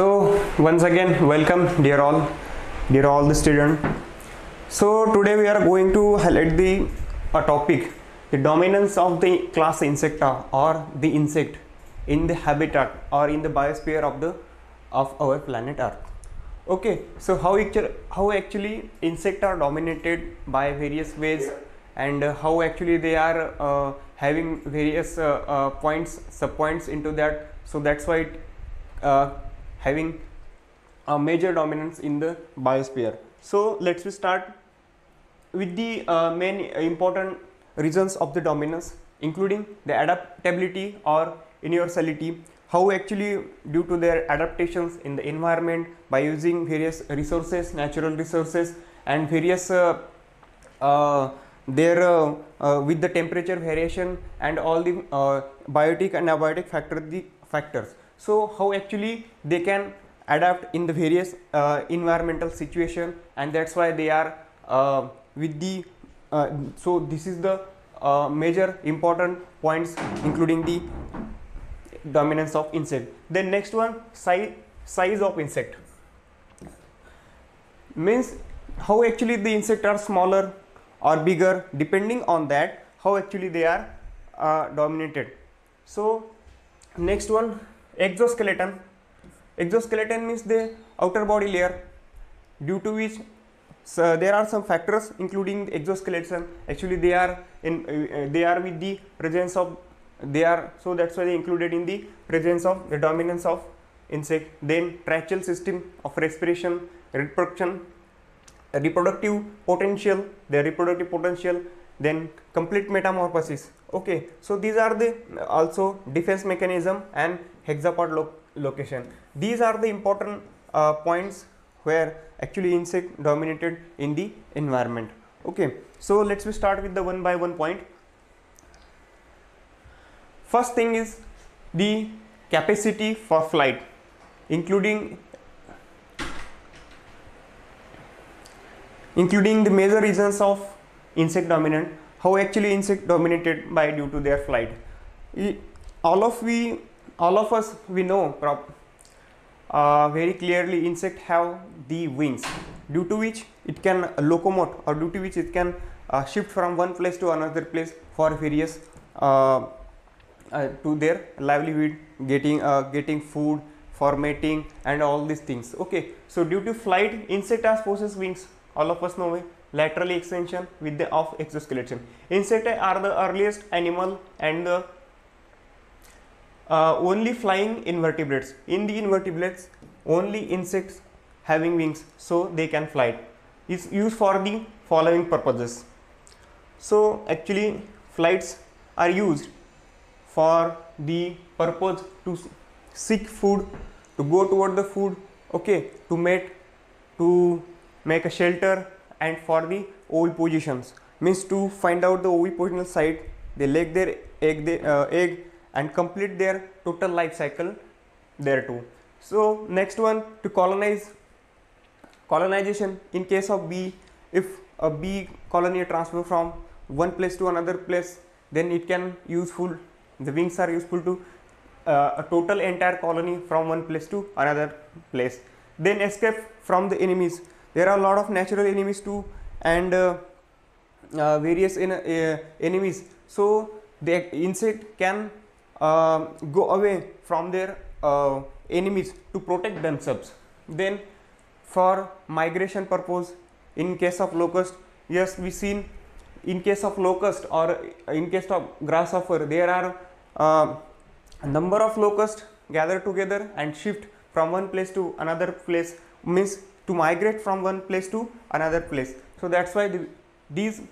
so once again welcome dear all dear all the student. So today we are going to highlight the a topic the dominance of the class insecta or the insect in the habitat or in the biosphere of the of our planet earth. Okay so how actually how actually insect are dominated by various ways and uh, how actually they are uh, having various uh, uh, points sub points into that. So that's why it uh, having a major dominance in the biosphere. So let's start with the uh, main important reasons of the dominance including the adaptability or universality. How actually due to their adaptations in the environment by using various resources natural resources and various uh, uh, their uh, uh, with the temperature variation and all the uh, biotic and abiotic factor the factors so how actually they can adapt in the various uh, environmental situation and that's why they are uh, with the uh, so this is the uh, major important points including the dominance of insect. Then next one size size of insect. Means how actually the insect are smaller or bigger depending on that how actually they are uh, dominated. So next one exoskeleton. Exoskeleton means the outer body layer. Due to which so there are some factors including exoskeleton. Actually they are in uh, they are with the presence of they are so that's why they included in the presence of the dominance of insect. Then tracheal system of respiration reproduction reproductive potential the reproductive potential then complete metamorphosis. Okay so these are the also defense mechanism and hexapod lo- location. These are the important uh, points where actually insect dominated in the environment. Okay so let's we start with the one by one point. First thing is the capacity for flight including including the major reasons of insect dominant. How actually insect dominated by due to their flight? All of we all of us we know uh, very clearly insect have the wings. Due to which it can locomote or due to which it can uh, shift from one place to another place for various uh, uh, to their livelihood getting uh, getting food for mating and all these things. Okay so due to flight insect has possess wings. All of us know it laterally extension with the of exoskeleton. Insect are the earliest animal and the uh, only flying invertebrates. In the invertebrates only insects having wings so they can fly. It's used for the following purposes. So actually flights are used for the purpose to seek food to go toward the food okay to mate to make a shelter and for the ovipositions means to find out the ovipositional site they lay their egg they, uh, egg and complete their total life cycle there too. So next one to colonize colonization in case of bee if a bee colony transfer from one place to another place then it can useful the wings are useful to uh, a total entire colony from one place to another place. Then escape from the enemies there are a lot of natural enemies too and uh, uh, various in, uh, enemies. So the insect can uh, go away from their uh, enemies to protect themselves. Then for migration purpose in case of locust yes we seen in case of locust or in case of grasshopper there are uh, number of locust gather together and shift from one place to another place. Means to migrate from one place to another place. So that's why the, these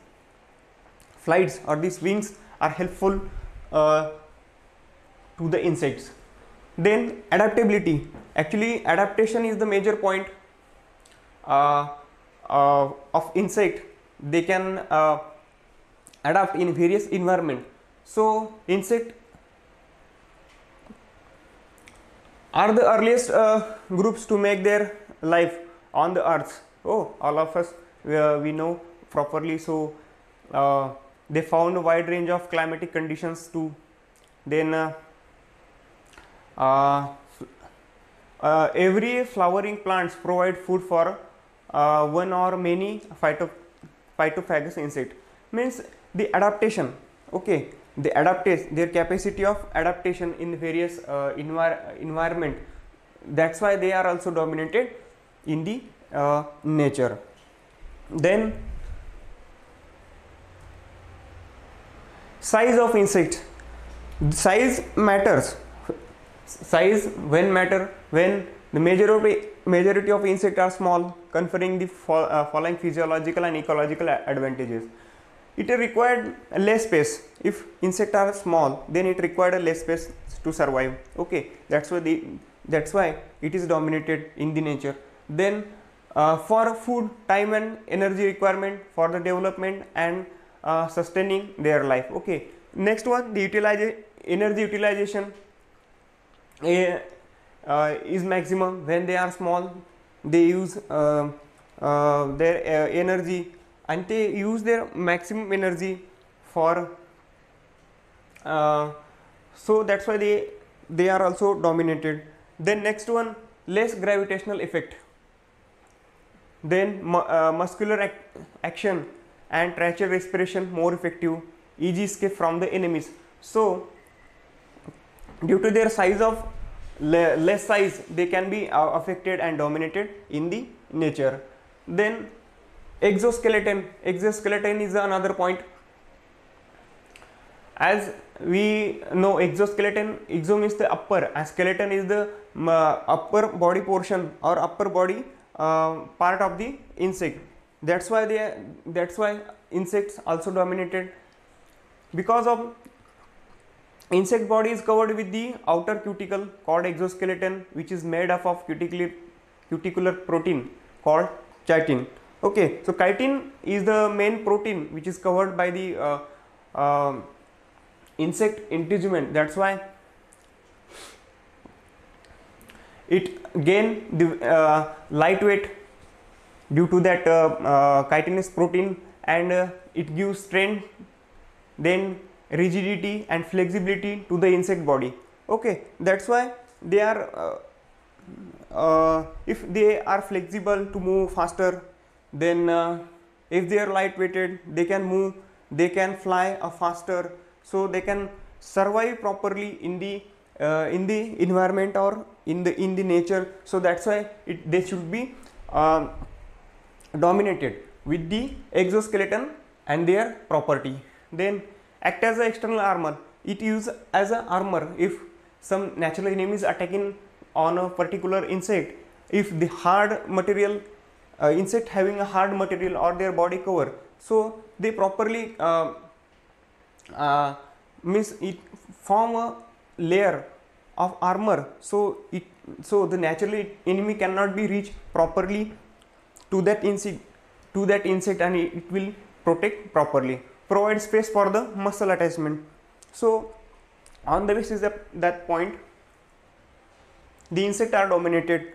flights or these wings are helpful uh, to the insects. Then adaptability. Actually adaptation is the major point uh, uh, of insect. They can uh, adapt in various environment. So insect are the earliest uh, groups to make their life on the earth. Oh all of us uh, we know properly. So uh, they found a wide range of climatic conditions too. Then uh, uh, uh, every flowering plants provide food for one or many phyto phytophagous insect. Means the adaptation okay the adaptation their capacity of adaptation in various envir environment. That's why they are also dominated in the uh, nature. Then size of insect. Size matters. Size when matter when the majority majority of insects are small conferring the fo uh, following physiological and ecological advantages. It required less space. If insects are small then it required a less space to survive. Okay that's why the that's why it is dominated in the nature then uh, for food time and energy requirement for the development and uh, sustaining their life. Okay. Next one the energy utilization. Uh, is maximum. When they are small they use uh, uh, their uh, energy and they use their maximum energy for so that's why they they are also dominated. Then next one less gravitational effect then mu uh, muscular ac action and tracheal respiration more effective easy escape from the enemies. So due to their size of le less size they can be uh, affected and dominated in the nature. Then exoskeleton. Exoskeleton is another point. As we know exoskeleton exo means the upper. And skeleton is the uh, upper body portion or upper body uh, part of the insect. That's why they that's why insects also dominated. Because of insect body is covered with the outer cuticle called exoskeleton which is made up of cuticular cuticular protein called chitin. Okay so chitin is the main protein which is covered by the uh, uh, insect integument. That's why it gain the uh, lightweight due to that uh, uh, chitinous protein and uh, it gives strength then rigidity and flexibility to the insect body. Okay that's why they are uh, uh, if they are flexible to move faster then if they are lightweighted they can move they can fly faster. So they can survive properly in the uh, in the environment or in the in the nature. So that's why it they should be uh, dominated with the exoskeleton and their property. Then act as an external armor. It use as a armor if some natural enemies attacking on a particular insect. If the hard material uh, insect having a hard material or their body cover. So they properly uh, uh, means it form a layer of armor. So it so the naturally enemy cannot be reached properly to that insect to that insect and it, will protect properly provide space for the muscle attachment. So on the basis of that point the insect are dominated.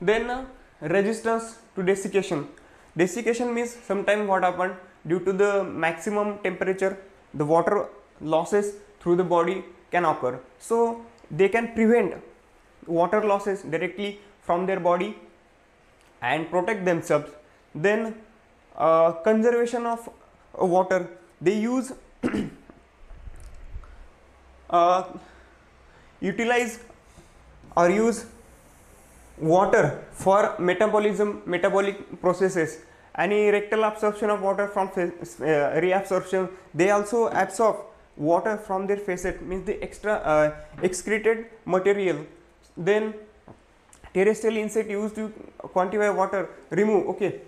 Then uh, resistance to desiccation. Desiccation means sometimes what happened due to the maximum temperature the water losses through the body can occur. So they can prevent water losses directly from their body and protect themselves. Then uh, conservation of uh, water they use uh, utilize or use water for metabolism metabolic processes. Any rectal absorption of water from uh, reabsorption they also absorb water from their facet means the extra uh, excreted material. Then terrestrial insect used to quantify water remove okay.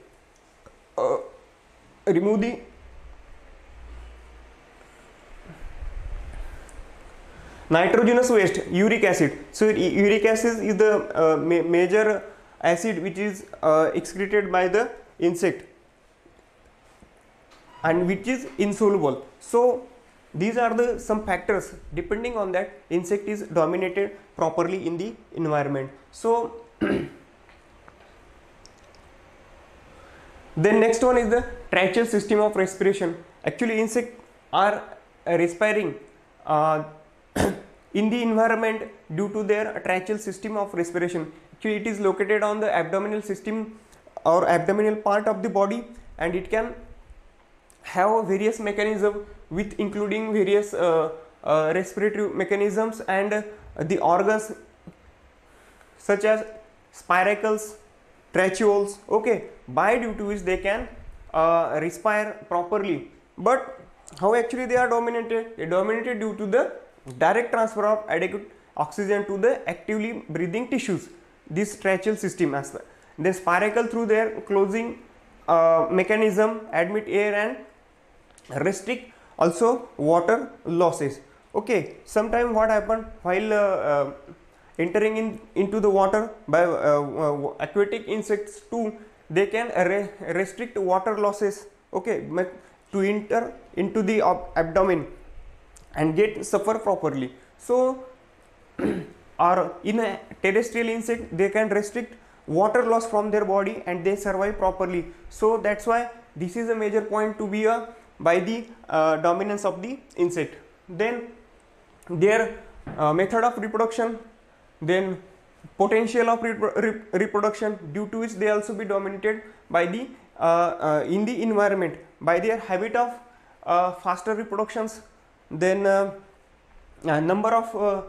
Uh, remove the nitrogenous waste uric acid. So uric acid is the uh, ma major acid which is uh, excreted by the insect and which is insoluble. So these are the some factors depending on that insect is dominated properly in the environment. So then next one is the tracheal system of respiration. Actually insect are respiring uh, in the environment due to their tracheal system of respiration. Actually it is located on the abdominal system or abdominal part of the body and it can have various mechanism with including various uh, uh, respiratory mechanisms and the organs such as spiracles tracheoles okay by due to which they can uh, respire properly. But how actually they are dominated? They dominated due to the direct transfer of adequate oxygen to the actively breathing tissues this tracheal system as well. Then spiracle through their closing uh, mechanism admit air and restrict also water losses. Okay sometime what happened? While uh, uh, entering in into the water by uh, uh, aquatic insects too they can re restrict water losses okay to enter into the abdomen and get suffer properly. So or in a terrestrial insect they can restrict water loss from their body and they survive properly. So that's why this is a major point to be a by the uh, dominance of the insect. Then their uh, method of reproduction then potential of reproduction due to which they also be dominated by the uh, uh, in the environment by their habit of uh, faster reproductions. Then uh, number of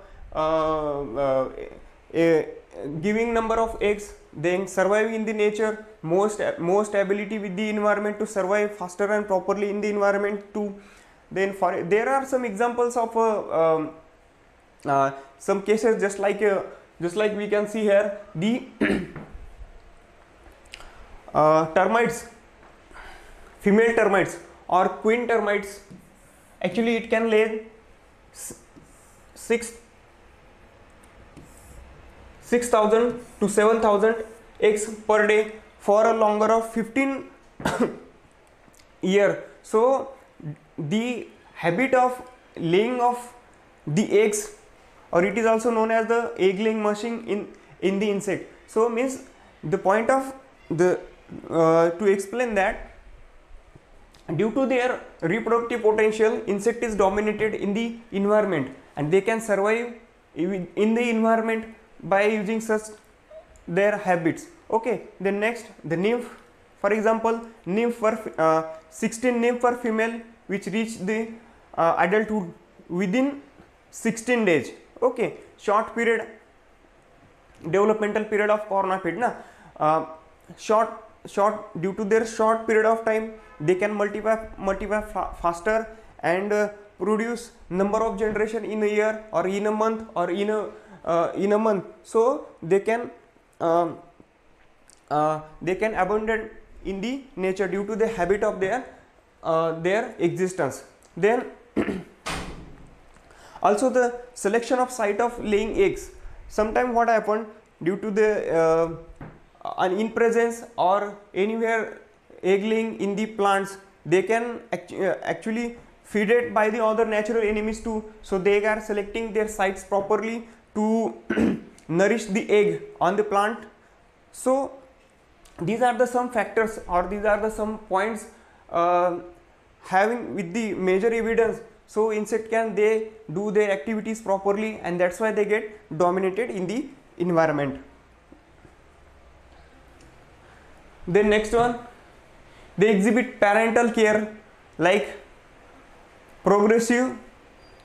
giving number of eggs then survive in the nature most most ability with the environment to survive faster and properly in the environment too. Then for there are some examples of uh, um, uh, some cases just like uh, just like we can see here. The uh, termites female termites or queen termites. Actually it can lay six 6000 to 7000 eggs per day for a longer of 15 year. So the habit of laying of the eggs or it is also known as the egg laying machine in in the insect. So means the point of the uh, to explain that due to their reproductive potential insect is dominated in the environment and they can survive in the environment by using such their habits. Okay then next the nymph. For example nymph for uh, 16 nymph for female which reach the uh, adulthood within 16 days. Okay short period developmental period of corn aphid na? Uh, short short due to their short period of time they can multiply multiply fa faster and uh, produce number of generation in a year or in a month or in a uh, in a month. So they can um, uh, they can abundant in the nature due to the habit of their uh, their existence. Then also the selection of site of laying eggs. Sometime what happened due to the uh, an in presence or anywhere egg laying in the plants they can actu uh, actually feed it by the other natural enemies too. So they are selecting their sites properly to nourish the egg on the plant. So these are the some factors or these are the some points uh, having with the major evidence. So insect can they do their activities properly and that's why they get dominated in the environment. Then next one they exhibit parental care like progressive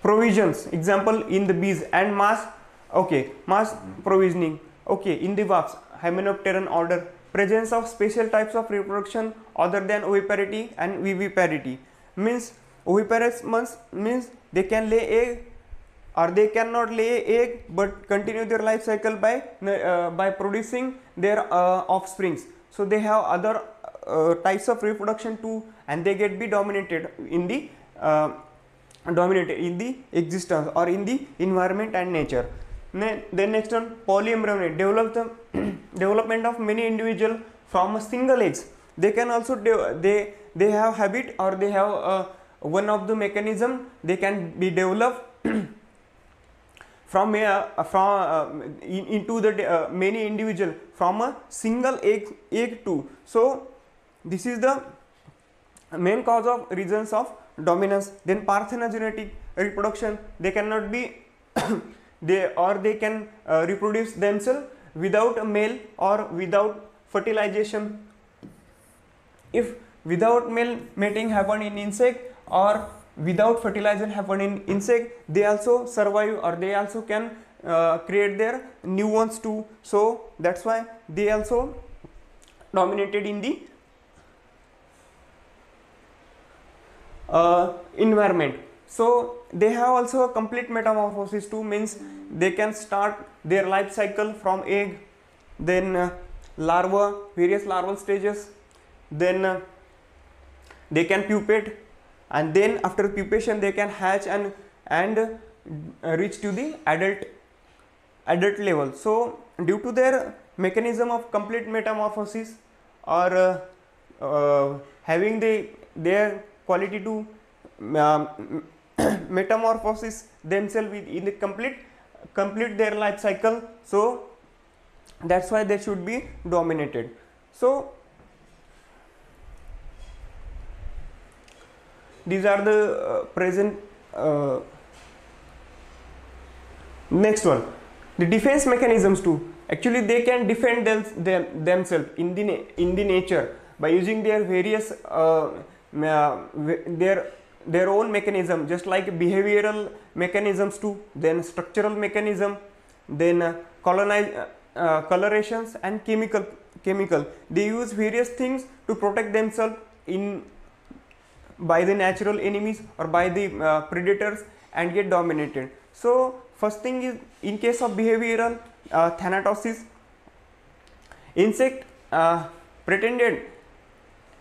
provisions. Example in the bees and mass okay mass provisioning. Okay in the wasps hymenopteran order. Presence of special types of reproduction other than oviparity and viviparity. Means oviparous means they can lay egg or they cannot lay egg but continue their life cycle by uh, by producing their uh, offsprings. So they have other uh, types of reproduction too and they get be dominated in the uh, dominated in the existence or in the environment and nature then next one polyembryonic. Develop the development of many individual from a single eggs they can also they they have habit or they have uh, one of the mechanism they can be developed from a uh, from uh, in, into the uh, many individual from a single egg egg too. So this is the main cause of reasons of dominance. Then parthenogenetic reproduction they cannot be they or they can uh, reproduce themselves without a male or without fertilization. If without male mating happen in insect or without fertilization happen in insect they also survive or they also can uh, create their new ones too. So that's why they also dominated in the uh, environment so they have also a complete metamorphosis too means they can start their life cycle from egg then uh, larva various larval stages then uh, they can pupate and then after pupation they can hatch and and uh, reach to the adult adult level. So due to their mechanism of complete metamorphosis or uh, uh, having the their quality to um, metamorphosis themselves in the complete complete their life cycle. So that's why they should be dominated. So these are the uh, present uh, next one. The defense mechanisms too. Actually they can defend them, them themselves in the in the nature by using their various uh, their their own mechanism just like behavioral mechanisms too. Then structural mechanism then uh, colonize uh, uh, colorations and chemical chemical. They use various things to protect themselves in by the natural enemies or by the uh, predators and get dominated. So first thing is in case of behavioral uh, thanatosis insect uh, pretended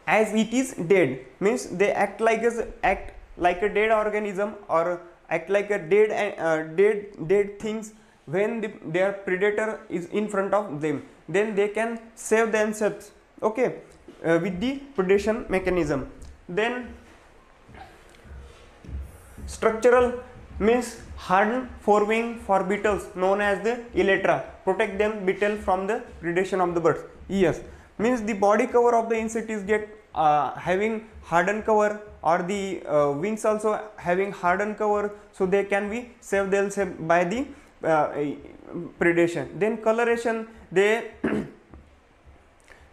as it is dead. Means they act like as act like a dead organism or act like a dead uh, dead dead things when the, their predator is in front of them. Then they can save themselves. Okay uh, with the predation mechanism. Then structural means hardened forewing for beetles known as the elytra. Protect them beetle from the predation of the birds. Yes means the body cover of the insect is get uh, having hardened cover or the uh, wings also having hardened cover so they can be saved themselves by the uh, predation. Then coloration they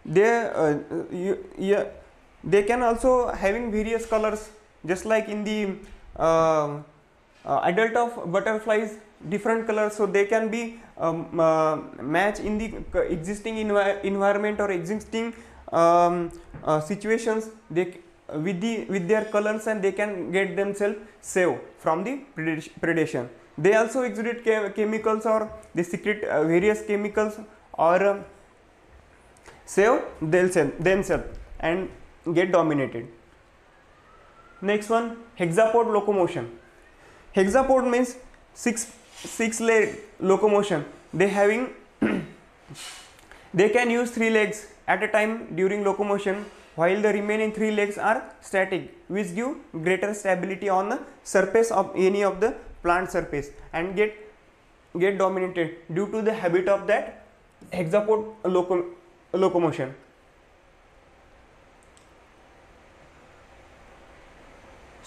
they uh, you, yeah, they can also having various colors just like in the uh, adult of butterflies different colors so they can be um, uh, match in the existing envi environment or existing um, uh, situations. They with the with their colors and they can get themselves safe from the predation. They also exudate chem chemicals or they secrete uh, various chemicals or uh, save themselves themselves and get dominated. Next one hexapod locomotion hexapod means six six leg locomotion they having they can use three legs at a time during locomotion while the remaining three legs are static which give greater stability on the surface of any of the plant surface and get get dominated due to the habit of that hexapod loco locomotion.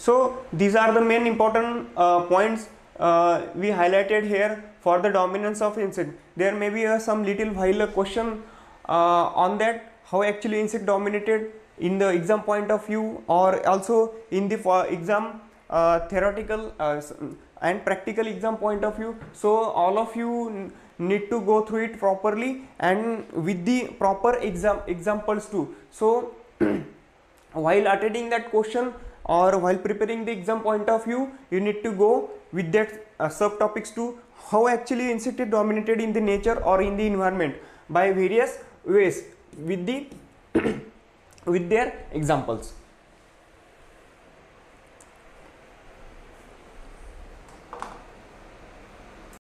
So these are the main important uh, points uh, we highlighted here for the dominance of insect. There may be uh, some little while question uh, on that how actually insect dominated in the exam point of view or also in the exam uh, theoretical uh, and practical exam point of view so all of you need to go through it properly and with the proper exam examples too so while attending that question or while preparing the exam point of view you need to go with that uh, subtopics to how actually insect is dominated in the nature or in the environment by various ways with the with their examples